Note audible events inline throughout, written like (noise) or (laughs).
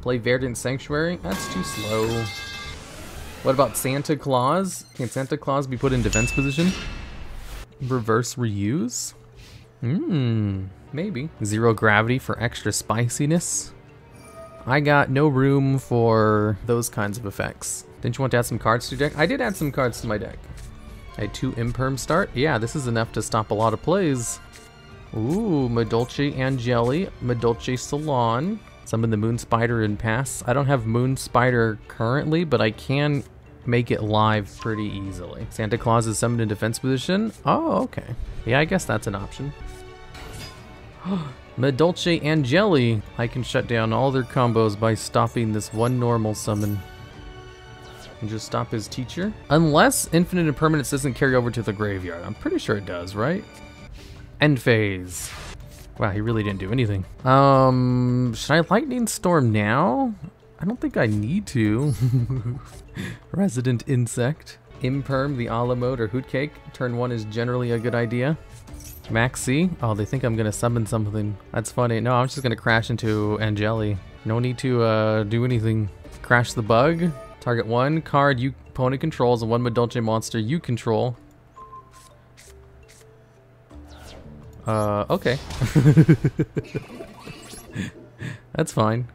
Play Verdant Sanctuary? That's too slow. What about Santa Claus? Can Santa Claus be put in defense position? Reverse reuse? Hmm, maybe. Zero gravity for extra spiciness? I got no room for those kinds of effects. Didn't you want to add some cards to your deck? I did add some cards to my deck. I had two Imperm start. Yeah, this is enough to stop a lot of plays. Ooh, Madolche Anjelly, Madolche Salon. Summon the Moon Spider and pass. I don't have Moon Spider currently, but I can make it live pretty easily. Santa Claus is summoned in defense position. Oh, okay. Yeah, I guess that's an option. (gasps) Madolche Anjelly. I can shut down all their combos by stopping this one normal summon. And just stop his teacher. Unless Infinite Impermanence doesn't carry over to the graveyard. I'm pretty sure it does, right? End phase. Wow, he really didn't do anything. Um, should I Lightning Storm now? I don't think I need to. (laughs) Resident Insect. Imperm, the a la mode, or Hootcake. Turn one is generally a good idea. Maxi. Oh, they think I'm gonna summon something. That's funny. No, I'm just gonna crash into Anjelly. No need to uh, do anything. Crash the bug. Target one card you opponent controls and one Madolche monster you control. Uh, okay. (laughs) That's fine.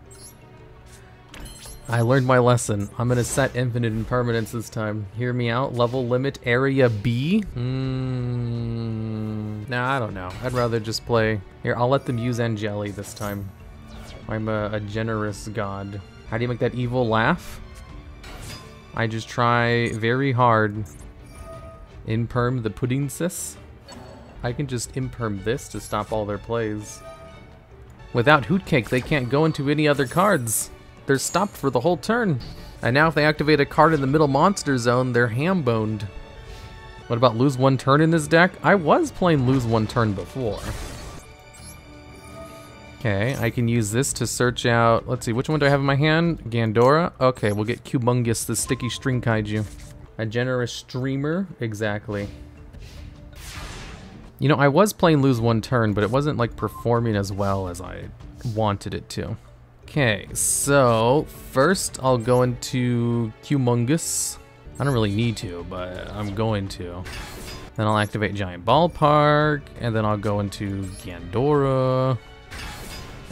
I learned my lesson. I'm gonna set infinite impermanence this time. Hear me out. Level limit area B. Mm, nah, I don't know. I'd rather just play. Here, I'll let them use Anjelly this time. I'm a, a generous god. How do you make that evil laugh? I just try very hard. Imperm the Puddingcess. I can just imperm this to stop all their plays. Without Hootcake, they can't go into any other cards. They're stopped for the whole turn. And now if they activate a card in the middle monster zone, they're ham-boned. What about lose one turn in this deck? I was playing lose one turn before. Okay, I can use this to search out, let's see, which one do I have in my hand? Gandora? Okay, we'll get Kumongous, the sticky string kaiju. A generous streamer? Exactly. You know, I was playing lose one turn, but it wasn't like performing as well as I wanted it to. Okay, so first I'll go into Kumongous. I don't really need to, but I'm going to. Then I'll activate Giant Ballpark, and then I'll go into Gandora,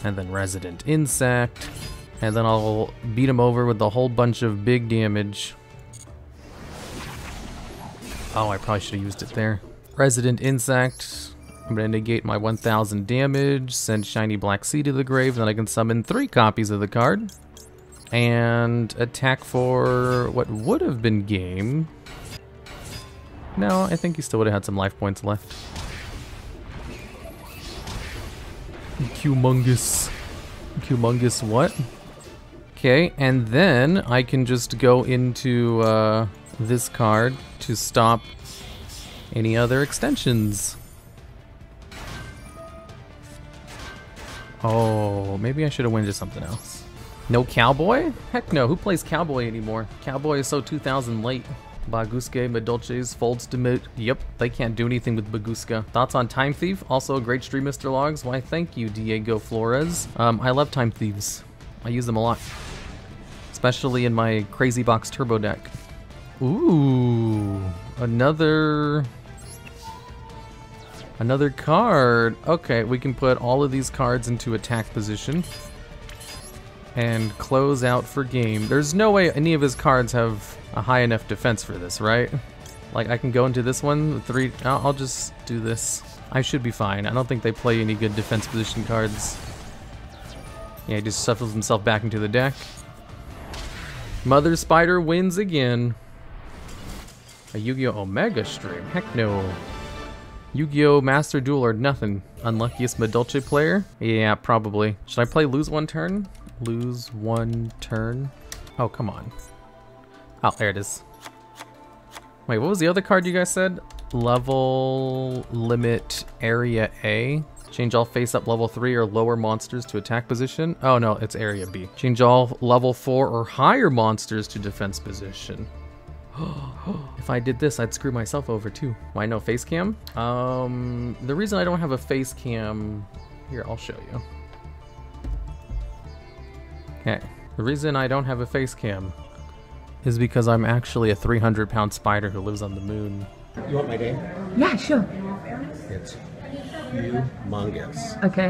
and then Resident Insect, and then I'll beat him over with a whole bunch of big damage. Oh, I probably should have used it there. Resident Insect, I'm going to negate my 1000 damage, send Shiny Black Sea to the grave, then I can summon three copies of the card. And attack for what would have been game. No, I think he still would have had some life points left. Kumongous. Kumongous what? Okay, and then I can just go into uh, this card to stop any other extensions. Oh, maybe I should have went to something else. No Cowboy? Heck no, who plays Cowboy anymore? Cowboy is so 2000 late. Bagooska, Madolches, Folds to Mid. Yep, they can't do anything with Bagooska. Thoughts on Time Thief? Also a great stream, Mr. Logs. Why, thank you, Diego Flores. Um, I love Time Thieves. I use them a lot. Especially in my Crazy Box Turbo deck. Ooh, another Another card. Okay, we can put all of these cards into attack position. And close out for game. There's no way any of his cards have a high enough defense for this, right? Like, I can go into this one with three... I'll, I'll just do this. I should be fine. I don't think they play any good defense position cards. Yeah, he just shuffles himself back into the deck. Mother Spider wins again. A Yu-Gi-Oh! Omega stream? Heck no. Yu-Gi-Oh! Master Duel or nothing. Unluckiest Madolche player? Yeah, probably. Should I play lose one turn? Lose one turn? Oh, come on. Oh, there it is. Wait, what was the other card you guys said? Level limit area A. Change all face-up level 3 or lower monsters to attack position. Oh no, it's area B. Change all level 4 or higher monsters to defense position. (gasps) if I did this, I'd screw myself over too. Why no face cam? Um, the reason I don't have a face cam, here, I'll show you. Okay, The reason I don't have a face cam is because I'm actually a 300 pound spider who lives on the moon. You want my name? Yeah, sure. It's humongous. Okay.